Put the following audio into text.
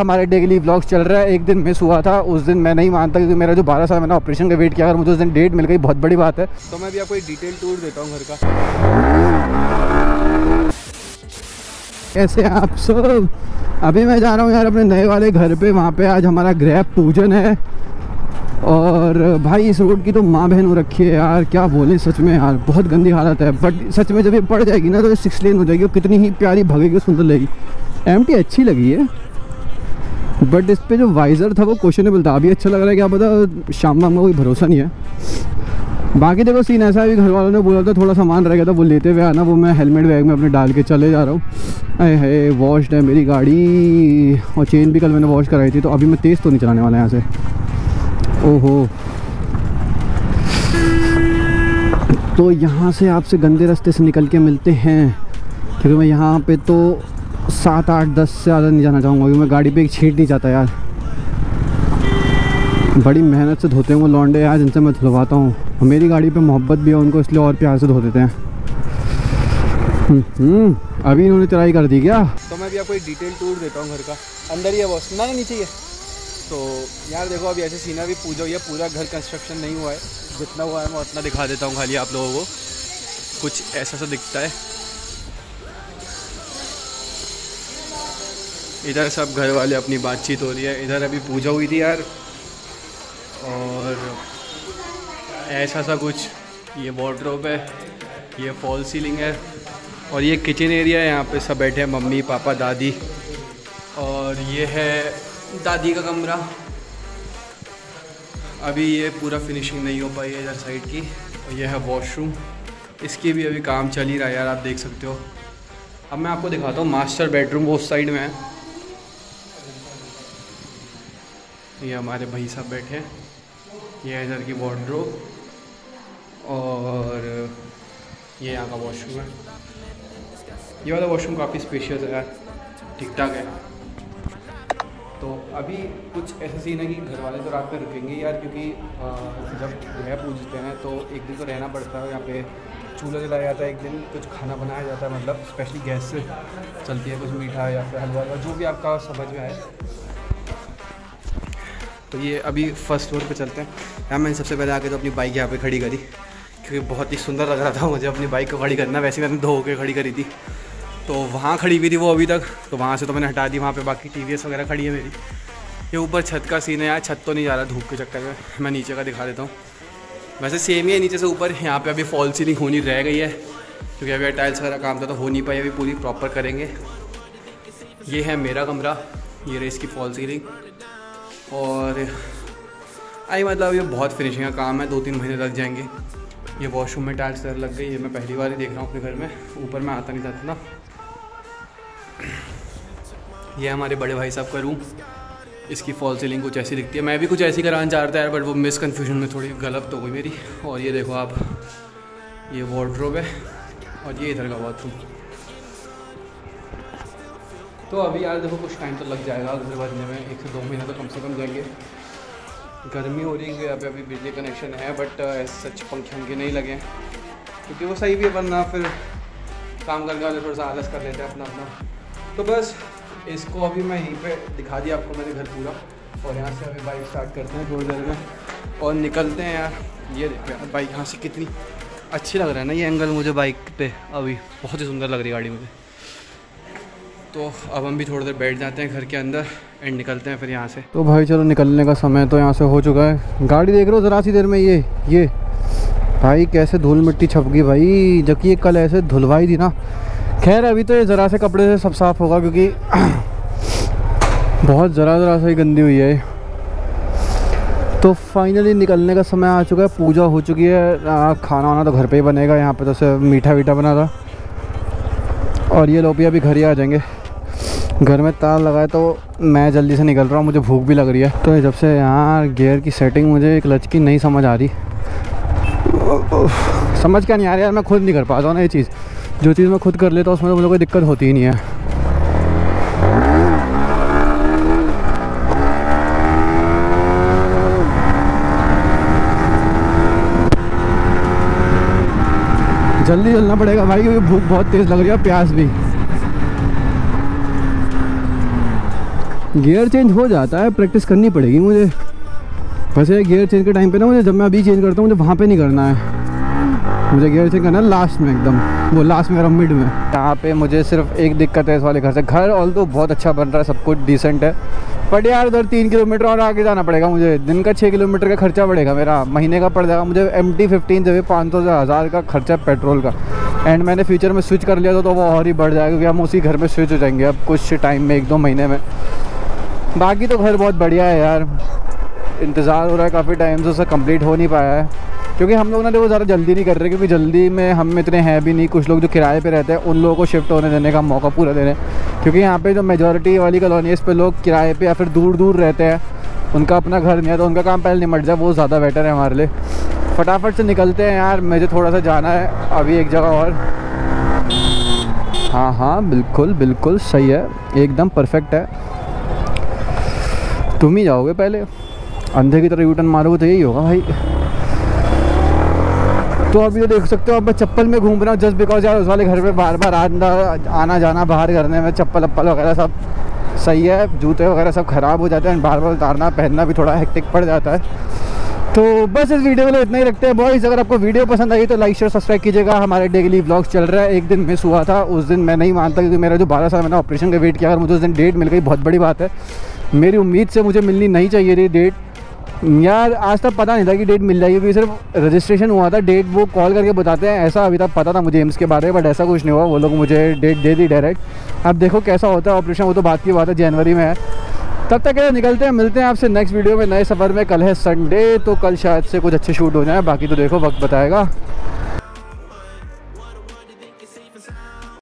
हमारे daily blogs चल रहा है। एक दिन मिस हुआ था उस दिन मैं नहीं मानता क्योंकि मेरा जो 12 साल मैंने ऑपरेशन का वेट किया अगर मुझे उस दिन डेट मिल गई बहुत बड़ी बात है। तो मैं भी आपको एक डिटेल टूर देता हूँ घर का। कैसे आप सब? अभी मैं जा रहा हूँ यार अपने नए वाले घर पे वहाँ पे आज हमारा ग्रैप पूजन है। और भाई इस रोड की तो माँ बहन हो रखी है यार क्या बोले सच में यार बहुत गंदी हालत है। बट सच में जब ये पड़ जाएगी ना तो ये सिक्स लेन हो जाएगी और कितनी ही प्यारी भगेगी सुंदर लगेगी। एम अच्छी लगी है। बट इस पर जो वाइज़र था वो क्वेश्चनेबल था। अभी अच्छा लग रहा है क्या पता शाम वाम का कोई भरोसा नहीं है। बाकी देखो सीन ऐसा है घर वालों ने बोला था, थोड़ा सामान रह गया था, वो लेते हुए आना, वो मैं हेलमेट बैग में अपने डाल के चले जा रहा हूँ। अरे है वॉश्ड है मेरी गाड़ी। और चेन भी कल मैंने वॉश कराई थी तो अभी मैं तेज़ तो नहीं चलाने वाला यहाँ से। ओहो। तो यहाँ से आपसे गंदे रास्ते से निकल के मिलते हैं, क्योंकि मैं यहाँ पे तो सात आठ दस से ज़्यादा नहीं जाना चाहूँगा। क्योंकि मैं गाड़ी पे एक छीट नहीं जाता यार। बड़ी मेहनत से धोते हैं वो लॉन्डे यार जिनसे मैं धुलवाता हूँ। मेरी गाड़ी पे मोहब्बत भी है उनको इसलिए और प्यार से धो देते हैं। हम्म, हम्म, अभी इन्होंने चढ़ाई कर दी क्या? तो मैं भी आपको एक डिटेल टूर देता हूँ घर का। अंदर ही है बॉस ना नीचे ही है। तो यार देखो अभी ऐसे सीना भी पूजा हुई है पूरा घर कंस्ट्रक्शन नहीं हुआ है। जितना हुआ है मैं उतना दिखा देता हूँ खाली आप लोगों को। कुछ ऐसा सा दिखता है। इधर सब घर वाले अपनी बातचीत हो रही है। इधर अभी पूजा हुई थी यार। और ऐसा सा कुछ, ये वार्ड्रोब है, ये फॉल सीलिंग है, और ये किचन एरिया है, यहाँ पे सब बैठे हैं, मम्मी, पापा, दादी। और ये है दादी का कमरा। अभी ये पूरा फिनिशिंग नहीं हो पाई है इधर साइड की, और ये है वॉशरूम इसकी भी अभी काम चल ही रहा है यार, आप देख सकते हो। अब मैं आपको दिखाता हूँ मास्टर बेडरूम वो उस साइड में है। ये हमारे भाई साहब बैठे हैं। ये इधर की वार्ड्रोब और ये यहाँ का वॉशरूम है। ये वाला वॉशरूम काफ़ी स्पेशियस है ठीक ठाक है। तो अभी कुछ ऐसा सीन है कि घर वाले तो रात में रुकेंगे यार, क्योंकि जब ग्रह पूजते हैं तो एक दिन तो रहना पड़ता है, यहाँ पे चूल्हा जलाया जाता है एक दिन, कुछ खाना बनाया जाता है मतलब स्पेशली गैस से, चलती है कुछ मीठा या फिर हलवा, जो भी आपका समझ में आए। तो ये अभी फ़र्स्ट फ्लोर पे चलते हैं। यहाँ मैंने सबसे पहले आके तो अपनी बाइक यहाँ पे खड़ी करी, क्योंकि बहुत ही सुंदर लग रहा था मुझे अपनी बाइक को खड़ी करना। वैसे मैंने धो के खड़ी करी थी। तो वहाँ खड़ी हुई थी वो अभी तक। तो वहाँ से तो मैंने हटा दी, वहाँ पर बाकी टी वगैरह खड़ी है मेरी। ये ऊपर छत का सीन है यार, छत तो नहीं जा रहा धूप के चक्कर में। मैं नीचे का दिखा देता हूँ। वैसे सेम ही है नीचे से ऊपर। यहाँ पे अभी फॉल सीलिंग होनी रह गई है, क्योंकि अभी टाइल्स वगैरह काम था तो हो नहीं पाई। अभी पूरी प्रॉपर करेंगे। ये है मेरा कमरा, ये रही इसकी फॉल सीलिंग और आई मतलब ये बहुत फिनिशिंग का काम है दो तीन महीने लग जाएँगे। ये वॉशरूम में टाइल्स लग गई है मैं पहली बार ही देख रहा हूँ अपने घर में। ऊपर मैं आता नहीं जाता ना ये हमारे बड़े भाई साहब का रूम इसकी फॉल सीलिंग कुछ ऐसी दिखती है। मैं भी कुछ ऐसी कराना चाह चाहता है बट वो मिस कन्फ्यूज़न में थोड़ी गलत तो हुई मेरी। और ये देखो आप, ये वार्ड्रोब है और ये इधर का बाथरूम तो अभी यार देखो कुछ टाइम तो लग जाएगा घर बजने में एक से दो महीने तो कम से कम जाएँगे। गर्मी हो रही है पे अभी बिजली कनेक्शन है बट सच पंखे वंखे नहीं लगे। क्योंकि वो सही भी है, वरना फिर काम करने वाले थोड़ा सा आलस कर लेते हैं अपना अपना। तो बस, इसको अभी मैं यहीं पे दिखा दिया आपको मेरे घर पूरा। और यहाँ से अभी बाइक स्टार्ट करते हैं थोड़ी देर में। और निकलते हैं यार, ये देखो यार बाइक यहाँ से कितनी अच्छी लग रहा है ना ये एंगल मुझे बाइक पे अभी। बहुत ही सुंदर लग रही है गाड़ी मुझे। तो अब हम भी थोड़ी देर बैठ जाते हैं घर के अंदर एंड निकलते हैं फिर यहाँ से। तो भाई चलो निकलने का समय तो यहाँ से हो चुका है। गाड़ी देख रहे हो ज़रा सी देर में ये ये। भाई कैसे धूल मिट्टी छप गई भाई जबकि ये कल ऐसे धुलवाई थी ना। खैर अभी तो ये ज़रा से कपड़े से सब साफ़ होगा क्योंकि बहुत ज़रा ज़रा सा ही गंदी हुई है तो फाइनली निकलने का समय आ चुका है पूजा हो चुकी है। आ, खाना वाना तो घर पे ही बनेगा यहाँ पे तो सिर्फ़ मीठा वीठा बना था। और ये लोग भी अभी घर ही आ जाएँगे। घर में तार लगाए तो मैं जल्दी से निकल रहा हूँ, मुझे भूख भी लग रही है। तो जब से यहाँ गेयर की सेटिंग मुझे क्लच की नहीं समझ आ रही। समझ क्या नहीं आ रही यार, मैं खुद नहीं कर पाता हूँ ना ये चीज़। जो चीज़ मैं खुद कर लेता हूँ, उसमें तो मुझे कोई दिक्कत होती ही नहीं है। जल्दी चलना पड़ेगा भाई, क्योंकि भूख बहुत तेज़ लग रही है प्यास भी। गियर चेंज हो जाता है प्रैक्टिस करनी पड़ेगी मुझे। वैसे गियर चेंज के टाइम पे ना मुझे, जब मैं अभी चेंज करता हूँ, मुझे वहाँ पे नहीं करना है। मुझे गियर चेंज करना लास्ट में एकदम। वो लास्ट में मिड में। यहाँ पे मुझे सिर्फ़ एक दिक्कत है इस वाले घर से। घर ऑल तो बहुत अच्छा बन रहा है, सब कुछ डिसेंट है। बट यार उधर तीन किलोमीटर और आगे जाना पड़ेगा मुझे। दिन का छः किलोमीटर का खर्चा पड़ेगा मेरा। महीने का पड़ जाएगा। मुझे एम टी फिफ्टीन जो है पाँच सौ हज़ार का खर्चा पेट्रोल का। एंड मैंने फ्यूचर में स्विच कर लिया था तो वो और ही बढ़ जाएगा, क्योंकि हम उसी घर में स्विच हो जाएँगे अब कुछ टाइम में, एक दो महीने में। बाकी तो घर बहुत बढ़िया है यार। इंतज़ार हो रहा है, काफ़ी टाइम से उसका कंप्लीट हो नहीं पाया है। क्योंकि हम लोग ना देखो ज़्यादा जल्दी नहीं कर रहे, क्योंकि जल्दी में हम इतने हैं भी नहीं, कुछ लोग जो किराए पे रहते हैं, उन लोगों को शिफ्ट होने देने का मौका पूरा दे रहे हैं क्योंकि यहाँ पे जो मेजोरिटी वाली कॉलोनी है, इस पर लोग किराए पे या फिर दूर दूर रहते हैं, उनका अपना घर नहीं है तो उनका काम पहले निमट जाए, वो ज़्यादा बेटर है हमारे लिए। फटाफट से निकलते हैं यार, मुझे थोड़ा सा जाना है, अभी एक जगह और। हाँ हाँ बिल्कुल बिल्कुल, सही है, एकदम परफेक्ट है। तुम ही जाओगे पहले, अंधे की तरह यूटर्न मारोगे तो यही होगा भाई। तो अभी तो देख सकते हो, अब मैं चप्पल में घूम रहा हूँ जस्ट बिकॉज़ यार उस वाले घर में बार बार आना आना जाना, बाहर करने में चप्पल, अप्पल वगैरह सब सही है, जूते वगैरह सब ख़राब हो जाते हैं बार बार उतारना, पहनना भी थोड़ा हेक्टिक पड़ जाता है। तो बस इस वीडियो में इतना ही रखते हैं बॉयज़ अगर आपको वीडियो पसंद आई तो लाइक शेयर सब्सक्राइब कीजिएगा। हमारे डेली ब्लॉग्स चल रहा है, एक दिन मिस हुआ था, उस दिन मैं नहीं मानता क्योंकि मेरा जो बारह साल मैंने ऑपरेशन का वेट किया अगर मुझे उस दिन डेट मिल गई, बहुत बड़ी बात है। मेरी उम्मीद से मुझे मिलनी नहीं चाहिए थी डेट यार, आज तक पता नहीं था कि डेट मिल जाएगी, क्योंकि सिर्फ़ रजिस्ट्रेशन हुआ था। डेट वो कॉल करके बताते हैं, ऐसा अभी तक पता था मुझे एम्स के बारे में बट ऐसा कुछ नहीं हुआ। वो लोग मुझे डेट दे दी डायरेक्ट अब देखो कैसा होता है ऑपरेशन वो तो बात की बात है जनवरी में है। तब तक क्या निकलते हैं, मिलते हैं आपसे नेक्स्ट वीडियो में। नए सफ़र में, कल है संडे तो कल शायद से कुछ अच्छे शूट हो जाए। बाकी तो देखो, वक्त बताएगा।